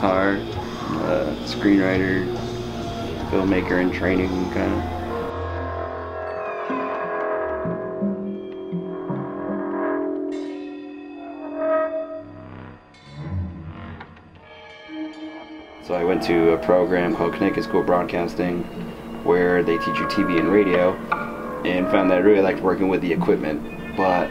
guitar, uh, screenwriter, filmmaker in training, kind of. So I went to a program called Connecticut School Broadcasting where they teach you TV and radio and found that I really liked working with the equipment. But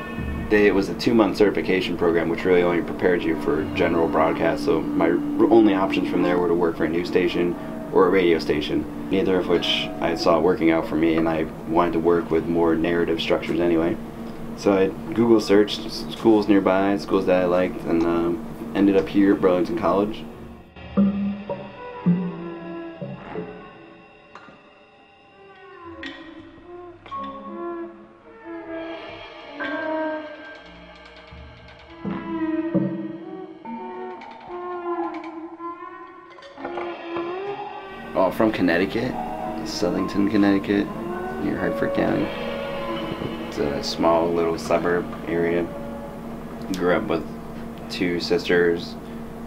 it was a two month certification program which really only prepared you for general broadcast. So my only options from there were to work for a news station or a radio station, neither of which I saw working out for me and I wanted to work with more narrative structures anyway. So I Google searched schools nearby, schools that I liked, and um, ended up here at Burlington College. Oh, from Connecticut, Southington, Connecticut, near Hartford County. It's a small little suburb area. Grew up with two sisters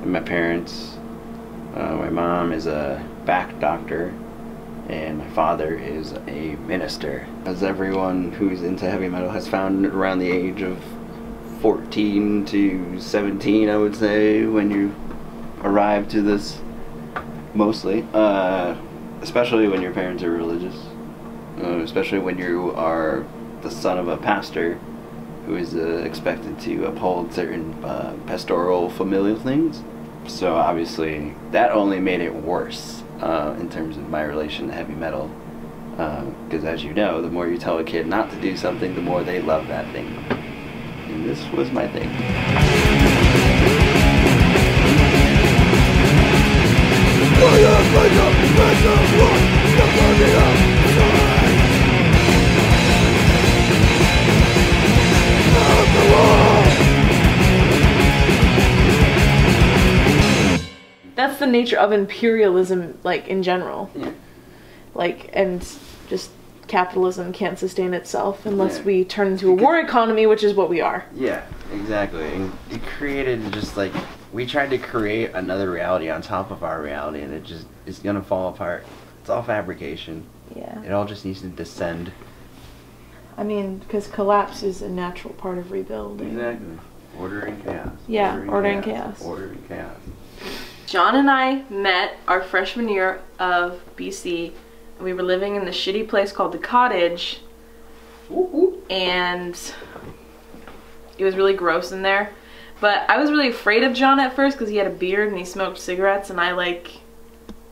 and my parents. Uh, my mom is a back doctor, and my father is a minister. As everyone who's into heavy metal has found around the age of 14 to 17, I would say, when you arrive to this mostly uh, especially when your parents are religious. Uh, especially when you are the son of a pastor who is uh, expected to uphold certain uh, pastoral familial things. So obviously that only made it worse uh, in terms of my relation to heavy metal. Because as you know the more you tell a kid not to do something the more they love that thing. And this was my thing That's the nature of imperialism, like in general. Yeah. Like, and just capitalism can't sustain itself unless Yeah. we turn into a war economy, which is what we are. Yeah, exactly. And it created just like we tried to create another reality on top of our reality, and it just it's gonna fall apart. It's all fabrication. Yeah. It all just needs to descend. I mean, because collapse is a natural part of rebuilding. Exactly. Order and chaos. Yeah, order and chaos. Order and chaos. Jon and I met our freshman year of BC. We were living in the shitty place called the Cottage, Ooh. and it was really gross in there. But I was really afraid of Jon at first because he had a beard and he smoked cigarettes, and I like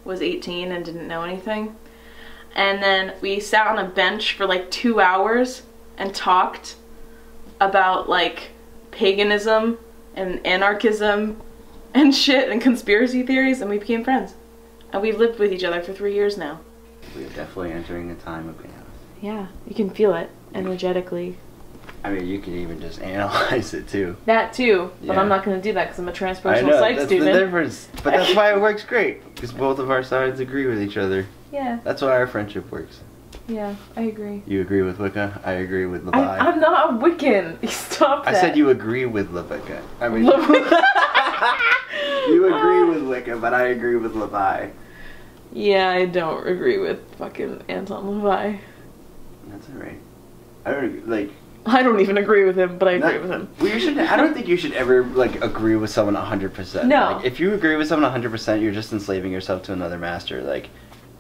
was 18 and didn't know anything. And then we sat on a bench for like two hours and talked about like paganism and anarchism and shit and conspiracy theories, and we became friends. And we've lived with each other for three years now. We're definitely entering a time of chaos. Yeah, you can feel it energetically. I mean, you can even just analyze it too. That too, but Yeah. I'm not going to do that because I'm a transpersonal know psych that's student. the difference, but that's why it works great because both of our sides agree with each other. Yeah, That's why our friendship works. yeah, I agree. You agree with Wicca. I agree with LaVey. I, I'm not a Wiccan. Stop I said you agree with Levica. I mean, you agree with Wicca, but I agree with LaVey. yeah, I don't agree with fucking Anton LaVey. That's alright. I don't agree- like. I don't even agree with him, but I agree not- with him. Well, you should. I don't think you should ever like agree with someone hundred percent. No. Like, if you agree with someone hundred percent, you're just enslaving yourself to another master. Like,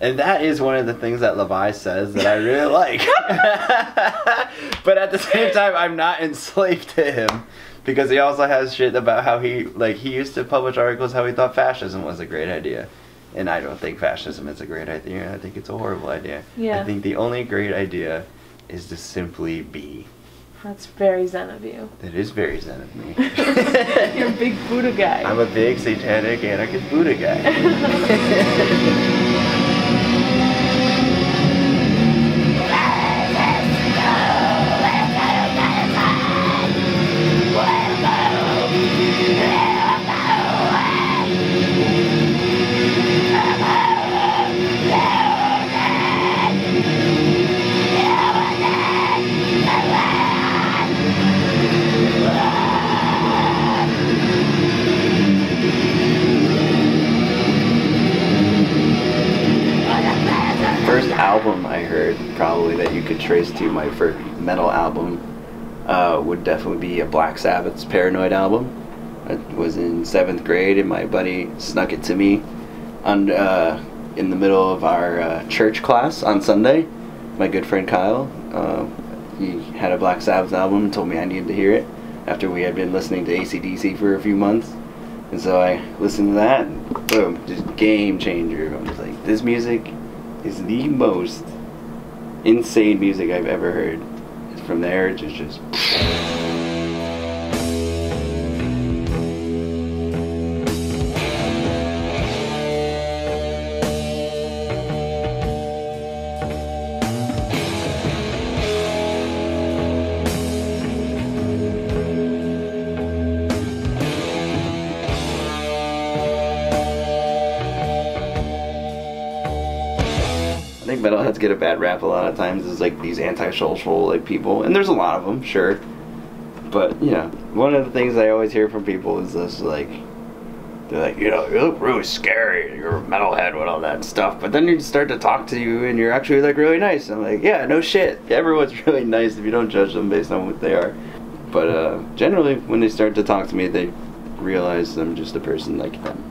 and that is one of the things that LaVey says that I really like. but at the same time, I'm not enslaved to him because he also has shit about how he like he used to publish articles how he thought fascism was a great idea. And I don't think fascism is a great idea. I think it's a horrible idea. Yeah. I think the only great idea is to simply be. That's very zen of you. That is very zen of me. You're a big Buddha guy. I'm a big satanic anarchist Buddha guy. could trace to my first metal album uh, would definitely be a Black Sabbath's Paranoid album. I was in seventh grade, and my buddy snuck it to me on, uh, in the middle of our uh, church class on Sunday. My good friend Kyle, uh, he had a Black Sabbath album and told me I needed to hear it after we had been listening to ACDC for a few months. And so I listened to that, and boom, just game changer. I was like, this music is the most insane music I've ever heard. From there, it just think metalheads get a bad rap a lot of times as like these antisocial like people, and there's a lot of them, sure. But you know, one of the things I always hear from people is this like, they're like, you know, you look really scary. You're a metalhead with all that stuff. But then you start to talk to you, and you're actually like really nice. I'm like, yeah, no shit. Everyone's really nice if you don't judge them based on what they are. But uh, generally, when they start to talk to me, they realize I'm just a person like them.